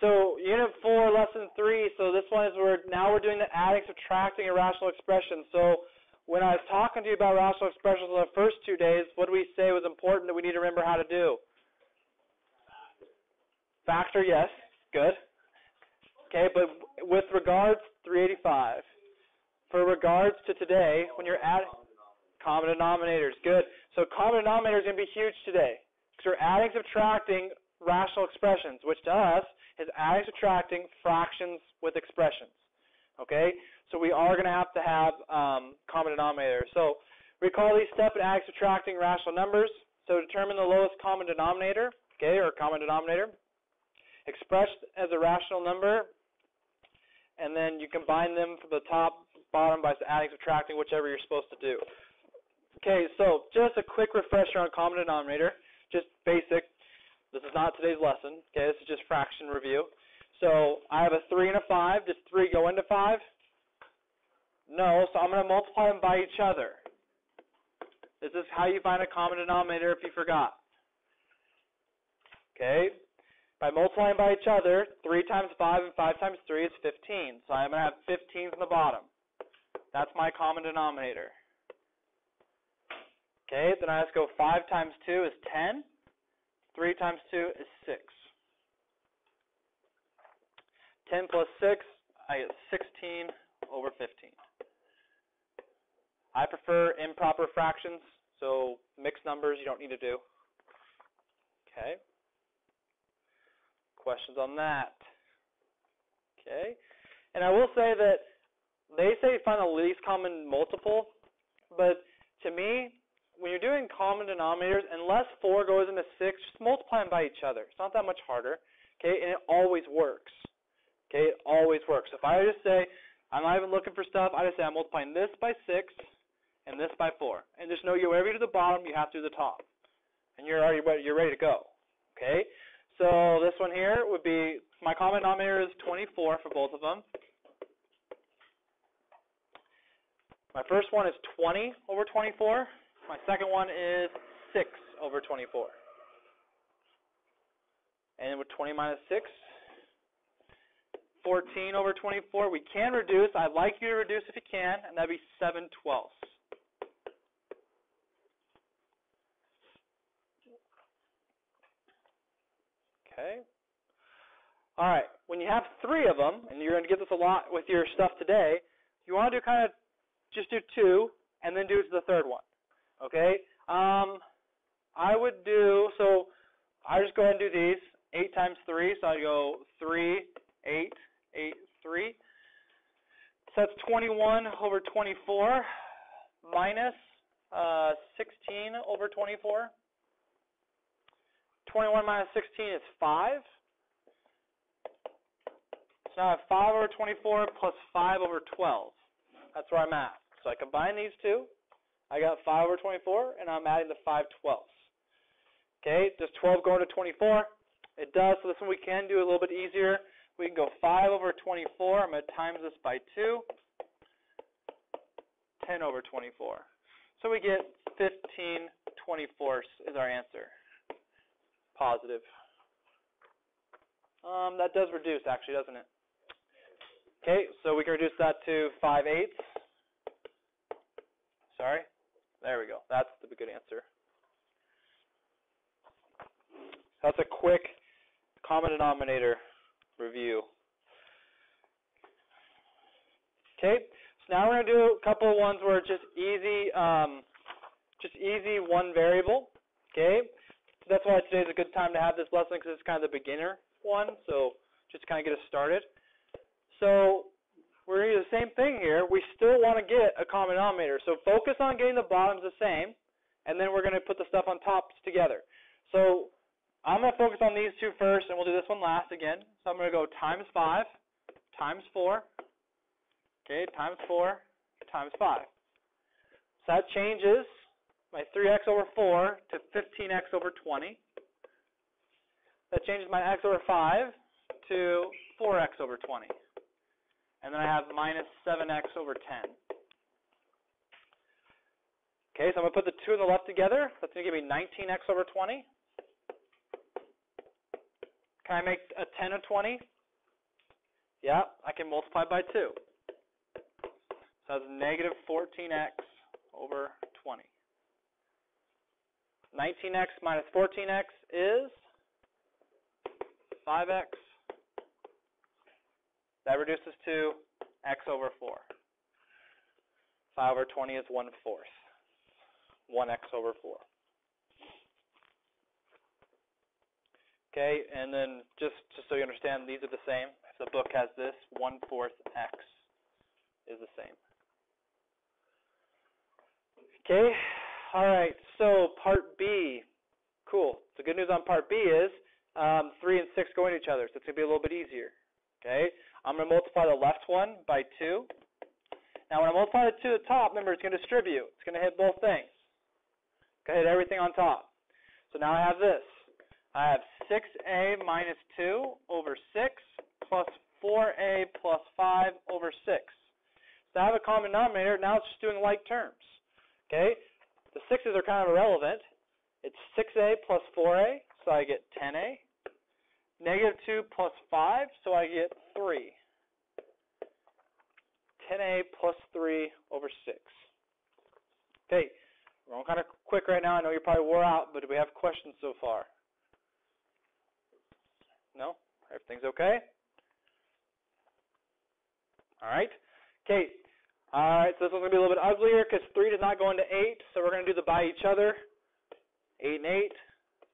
So unit four, lesson three. So this one is where now we're doing the adding, subtracting, and rational expressions. So when I was talking to you about rational expressions in the first two days, what did we say was important that we need to remember how to do? Factor, yes, good. Okay, but with regards 385, for regards to today, when you're adding common denominators, good. So common denominator is going to be huge today because we're adding, subtracting rational expressions, which to us is adding, subtracting fractions with expressions. Okay, so we are going to have to have um, common denominator. So recall these steps in adding, subtracting rational numbers. So determine the lowest common denominator, okay, or common denominator, expressed as a rational number, and then you combine them from the top, bottom by adding, subtracting, whichever you're supposed to do. Okay, so just a quick refresher on common denominator, just basic. This is not today's lesson. Okay, this is just fraction review. So I have a 3 and a 5. Does 3 go into 5? No, so I'm going to multiply them by each other. This is how you find a common denominator if you forgot. Okay, by multiplying by each other, 3 times 5 and 5 times 3 is 15. So I'm going to have 15 in the bottom. That's my common denominator. Okay, then I to go 5 times 2 is 10. 3 times 2 is 6. 10 plus 6, I get 16 over 15. I prefer improper fractions, so mixed numbers you don't need to do. Okay. Questions on that? Okay. And I will say that they say find the least common multiple, but to me, when you're doing common denominators, unless 4 goes into 6, just multiply them by each other. It's not that much harder, okay, and it always works. Okay, it always works. If I just say, I'm not even looking for stuff, I just say I'm multiplying this by 6 and this by 4. And just know you wherever you do the bottom, you have to do the top. And you're already ready, you're ready to go. Okay, so this one here would be, my common denominator is 24 for both of them. My first one is 20 over 24. My second one is 6 over 24. And with 20 minus 6, 14 over 24. We can reduce. I'd like you to reduce if you can, and that'd be 7 twelfths. Okay. All right. When you have three of them, and you're going to get this a lot with your stuff today, you want to do kind of just do two, and then do the third one. Okay? Um, I would do, so I just go ahead and do these. 8 times 3, so I go 3, 8, 8, 3. So that's 21 over 24 minus uh, 16 over 24. 21 minus 16 is 5. So now I have 5 over 24 plus 5 over 12. That's where I'm at. So I combine these two. I got 5 over 24, and I'm adding the 5 twelfths. Okay, does 12 go into 24? It does, so this one we can do a little bit easier. We can go 5 over 24. I'm going to times this by 2. 10 over 24. So we get 15 24ths is our answer. Positive. Um, that does reduce, actually, doesn't it? Okay, so we can reduce that to 5 eighths. Sorry. There we go. That's the good answer. That's a quick common denominator review. Okay, so now we're going to do a couple of ones where it's just easy, um, just easy one variable. Okay, so that's why today's a good time to have this lesson because it's kind of the beginner one. So just kind of get us started. So we're going to do the same thing here. We still want to get a common denominator. So focus on getting the bottoms the same, and then we're going to put the stuff on tops together. So I'm going to focus on these two first, and we'll do this one last again. So I'm going to go times 5 times 4, okay, times 4 times 5. So that changes my 3x over 4 to 15x over 20. That changes my x over 5 to 4x over 20. And then I have minus 7x over 10. Okay, so I'm going to put the 2 and the left together. That's going to give me 19x over 20. Can I make a 10 of 20? Yeah, I can multiply by 2. So that's negative 14x over 20. 19x minus 14x is 5x. That reduces to x over 4. 5 over 20 is 1 fourth. 1x over 4. Okay, and then just, just so you understand, these are the same. If the book has this, 1 fourth x is the same. Okay, all right, so part B. Cool. The good news on part B is um, 3 and 6 go into each other, so it's going to be a little bit easier. Okay, I'm going to multiply the left one by 2. Now, when I multiply the 2 at the top, remember, it's going to distribute. It's going to hit both things. It's going to hit everything on top. So now I have this. I have 6a minus 2 over 6 plus 4a plus 5 over 6. So I have a common denominator. Now it's just doing like terms. Okay? The 6's are kind of irrelevant. It's 6a plus 4a, so I get 10a. Negative 2 plus 5, so I get 3. 10a plus 3 over 6. Okay, we're all kind of quick right now. I know you're probably wore out, but do we have questions so far? No? Everything's okay? All right. Okay. All right, so this one's going to be a little bit uglier because 3 does not go into 8, so we're going to do the by each other. 8 and 8,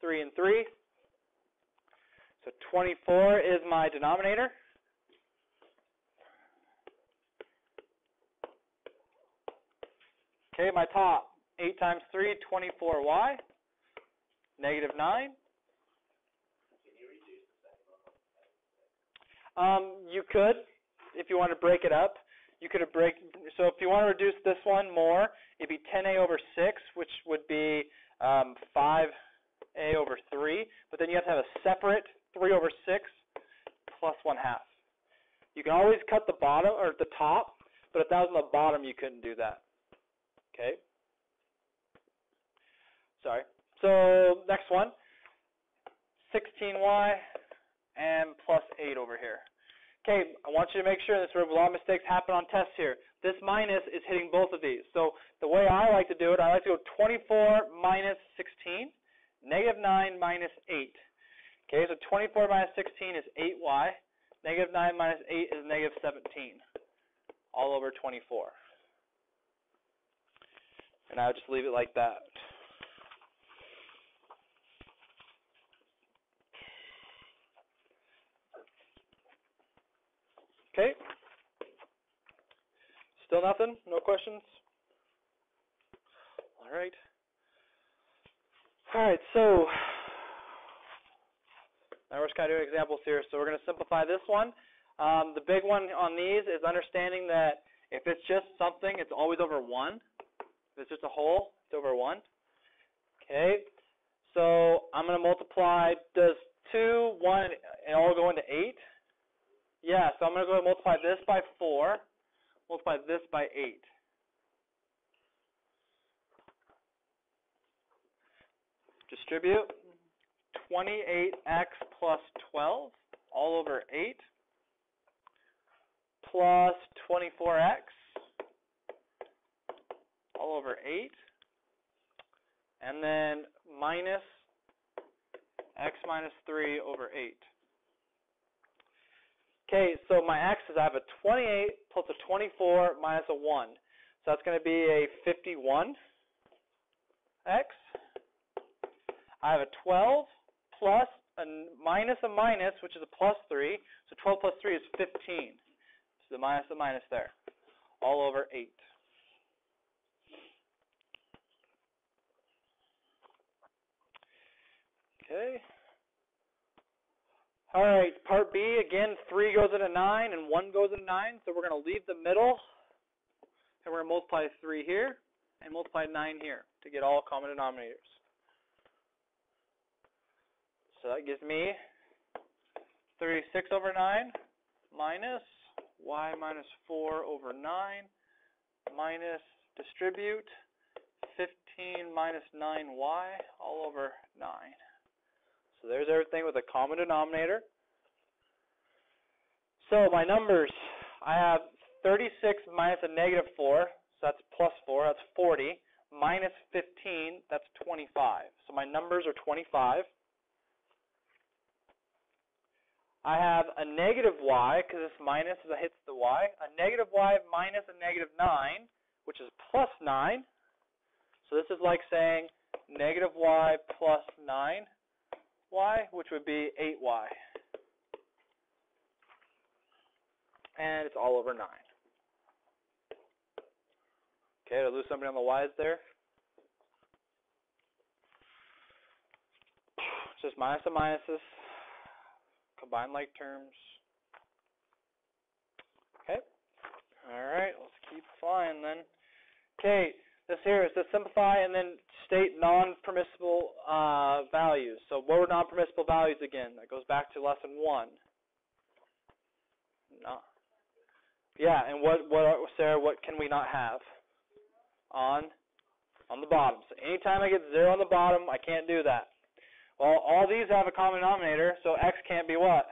3 and 3. So 24 is my denominator. Okay, my top, 8 times 3, 24y, negative 9. Um, you could, if you want to break it up. You could have break. So if you want to reduce this one more, it'd be 10a over 6, which would be um, 5a over 3. But then you have to have a separate 3 over 6 plus 1 half. You can always cut the bottom or the top, but if that was on the bottom, you couldn't do that. Okay. Sorry. So next one, 16y and plus 8 over here. Okay, I want you to make sure this. where A lot of mistakes happen on tests here. This minus is hitting both of these. So the way I like to do it, I like to go 24 minus 16, negative 9 minus 8. Okay, so 24 minus 16 is 8y. Negative 9 minus 8 is negative 17, all over 24. And I'll just leave it like that. Okay. Still nothing? No questions? All right. All right, so now we're just going to do examples here. So we're going to simplify this one. Um, the big one on these is understanding that if it's just something, it's always over 1. If it's just a whole, it's over 1. Okay, so I'm going to multiply, does 2, 1, and all go into 8? Yeah, so I'm going to go and multiply this by 4, multiply this by 8. Distribute 28x plus 12 all over 8 plus 24x all over 8 and then minus x minus 3 over 8. Okay, so my x is I have a 28 plus a 24 minus a 1. So that's going to be a 51x. I have a 12 plus a minus a minus, which is a plus 3. So 12 plus 3 is 15. So the minus the minus there. All over 8. Okay. All right, part B, again, 3 goes into 9 and 1 goes into 9. So we're going to leave the middle and we're going to multiply 3 here and multiply 9 here to get all common denominators. So that gives me 36 over 9 minus y minus 4 over 9 minus distribute 15 minus 9y all over 9. So there's everything with a common denominator. So my numbers, I have 36 minus a negative 4, so that's plus 4, that's 40, minus 15, that's 25. So my numbers are 25. I have a negative y, because this minus hits the y, a negative y minus a negative 9, which is plus 9. So this is like saying negative y plus 9y, which would be 8y. And it's all over 9. Okay, did I lose somebody on the y's there? It's Just minus and minuses combine like terms. Okay. All right, let's keep flying then. Okay, this here is to simplify and then state non-permissible uh, values. So what were non-permissible values again? That goes back to lesson one. No. Yeah, and what what Sarah? What can we not have on on the bottom? So anytime I get zero on the bottom, I can't do that. Well, all these have a common denominator, so x can't be what?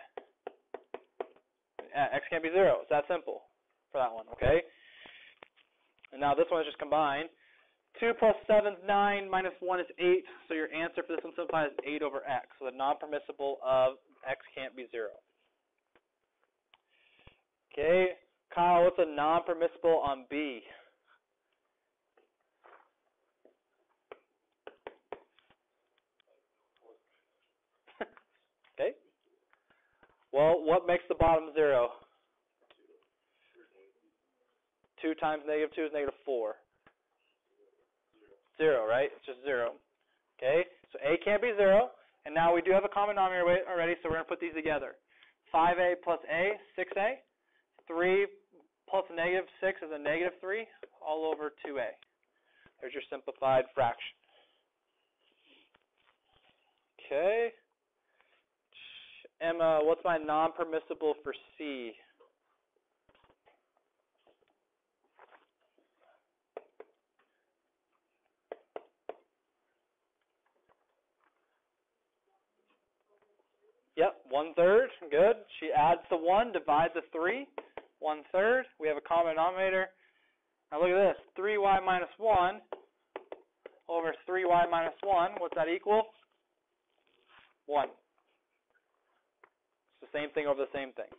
x can't be 0. It's that simple for that one, okay? And now this one is just combined. 2 plus 7 is 9, minus 1 is 8, so your answer for this one simplifies is 8 over x. So the non-permissible of x can't be 0. Okay, Kyle, what's a non-permissible on b? Okay. Well, what makes the bottom zero? Two times negative two is negative four. Zero, right? It's just zero. Okay, so a can't be zero, and now we do have a common denominator already, so we're going to put these together. 5a plus a, 6a. 3 plus negative 6 is a negative 3, all over 2a. There's your simplified fraction. Okay. Emma, what's my non-permissible for C? Yep, one third, good. She adds the one, divides the three, one third. We have a common denominator. Now look at this, 3y minus 1 over 3y minus 1, what's that equal? 1. Same thing over the same thing.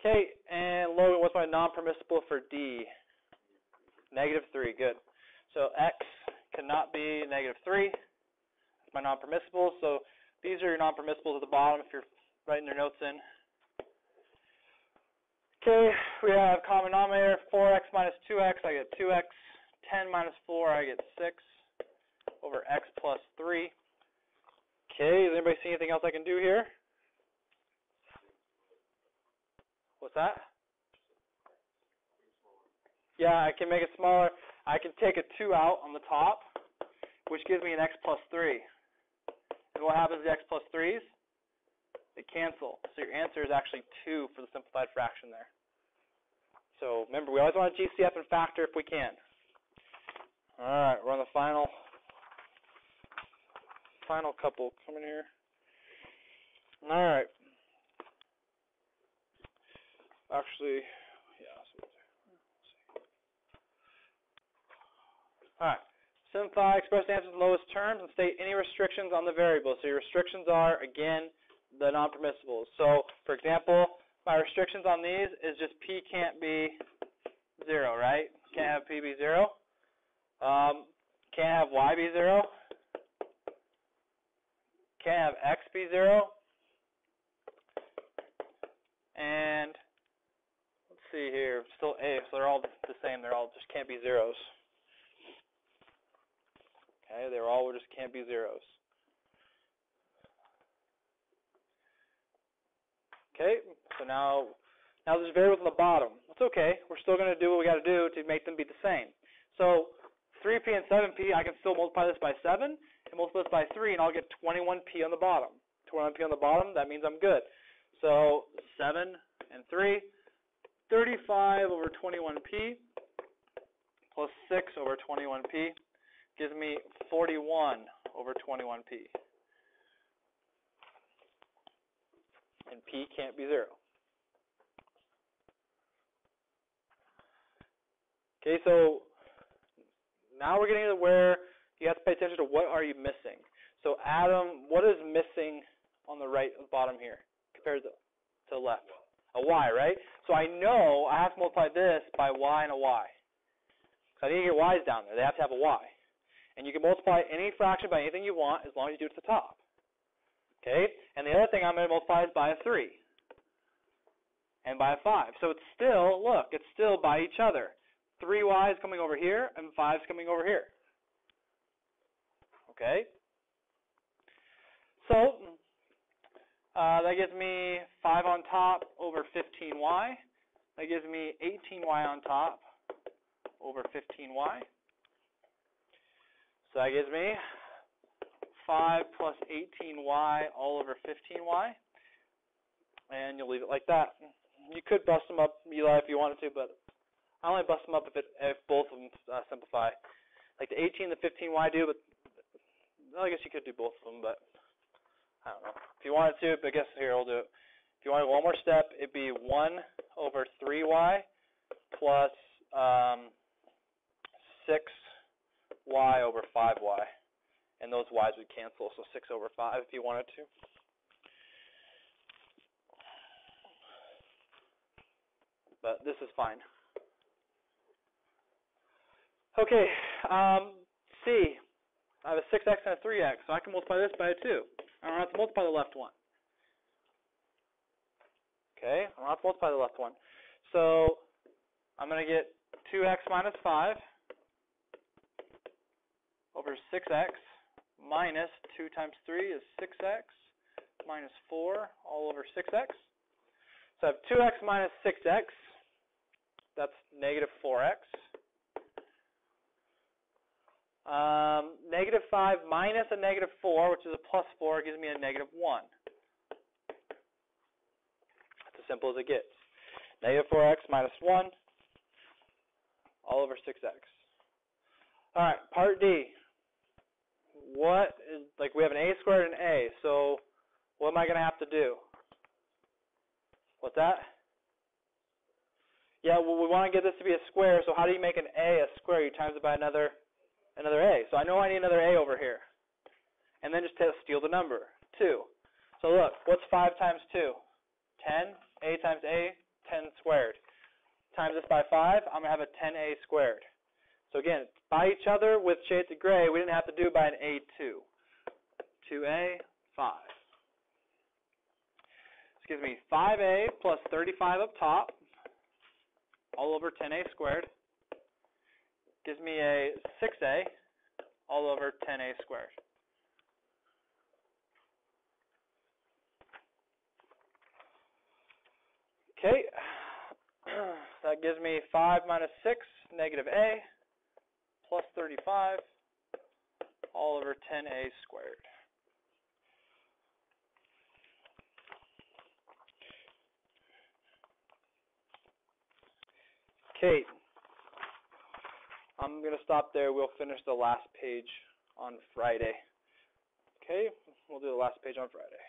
Okay, and Logan, what's my non-permissible for D? Negative 3, good. So x cannot be negative 3. That's my non-permissible. So these are your non-permissibles at the bottom if you're writing your notes in. Okay, we have common denominator, 4x minus 2x, I get 2x. 10 minus 4, I get 6 over x plus 3. Okay, does anybody see anything else I can do here? What's that? Yeah, I can make it smaller. I can take a 2 out on the top, which gives me an x plus 3. And what happens to the x plus 3s? They cancel. So your answer is actually 2 for the simplified fraction there. So remember, we always want a GCF and factor if we can. All right, we're on the final final couple coming here. All right. Actually, yeah. All right. Simplify, express in lowest terms, and state any restrictions on the variable. So your restrictions are, again, the non-permissibles. So, for example, my restrictions on these is just p can't be 0, right? Can't have p be 0. Um, can't have y be 0. Can't have x be 0. And let's see here, still a, so they're all the same. They're all just can't be zeros. Okay, they're all just can't be zeros. Okay, so now now there's variables on the bottom. That's okay. We're still going to do what we got to do to make them be the same. So 3p and 7p, I can still multiply this by 7 and multiply this by 3, and I'll get 21p on the bottom. 21p on the bottom, that means I'm good. So 7 and 3, 35 over 21p plus 6 over 21p. gives me 41 over 21p. And p can't be 0. Okay, so now we're getting to where you have to pay attention to what are you missing. So Adam, what is missing on the right bottom here compared to, the left? A y, right? So I know I have to multiply this by y and a y. So I need to get y's down there. They have to have a y. And you can multiply any fraction by anything you want as long as you do it to the top. Okay? And the other thing I'm going to multiply is by a 3. And by a 5. So it's still, look, it's still by each other. 3y is coming over here, and 5 is coming over here. Okay? So, uh, that gives me 5 on top over 15y. That gives me 18y on top over 15y. So that gives me 5 plus 18y all over 15y. And you'll leave it like that. You could bust them up, Eli, if you wanted to, but I only bust them up if, it, if both of them uh, simplify. Like the 18 and the 15y do, but I guess you could do both of them, but I don't know. If you wanted to, but I guess here I'll do it. If you wanted one more step, it'd be 1 over 3y plus um, 6y over 5y. And those y's would cancel, so 6 over 5 if you wanted to. But this is fine. Okay, um, C. I have a 6x and a 3x, so I can multiply this by a 2. I don't have to multiply the left one. Okay, I don't have to multiply the left one. So I'm going to get 2x minus 5 over 6x minus 2 times 3 is 6x minus 4 all over 6x. So I have 2x minus 6x. That's negative 4x. Um, negative 5 minus a negative 4, which is a plus 4, gives me a negative 1. That's as simple as it gets. Negative 4x minus 1 all over 6x. All right, part D. What is, like we have an a squared and an a, so what am I going to have to do? What's that? Yeah, well, we want to get this to be a square, so how do you make an a a square? You times it by another another A. So I know I need another A over here. And then just steal the number, 2. So look, what's 5 times 2? 10. A times A, 10 squared. Times this by 5, I'm going to have a 10A squared. So again, by each other with shades of gray, we didn't have to do by an A2. 2A, 5. This gives me 5A plus 35 up top, all over 10A squared gives me a 6a all over 10a squared. Okay, that gives me 5 minus 6, negative a, plus 35, all over 10a squared. Okay, I'm going to stop there. We'll finish the last page on Friday. Okay, we'll do the last page on Friday.